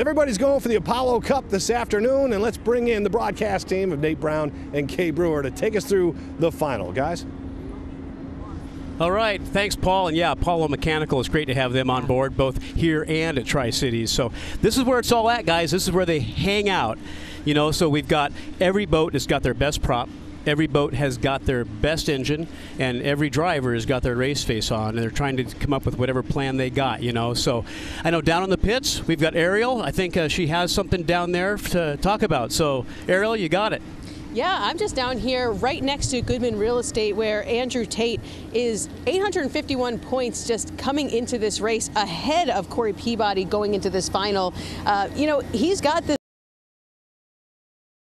Everybody's going for the Apollo Cup this afternoon, and let's bring in the broadcast team of Nate Brown and Kay Brewer to take us through the final. Guys? All right, thanks, Paul. And yeah, Apollo Mechanical, it's great to have them on board, both here and at Tri Cities. So this is where it's all at, guys. This is where they hang out. You know, so we've got every boat has got their best prop. Every boat has got their best engine, and every driver has got their race face on, and they're trying to come up with whatever plan they got, you know. So I know down on the pits, we've got Ariel. I think uh, she has something down there to talk about. So, Ariel, you got it. Yeah, I'm just down here right next to Goodman Real Estate where Andrew Tate is 851 points just coming into this race ahead of Corey Peabody going into this final. Uh, you know, he's got this.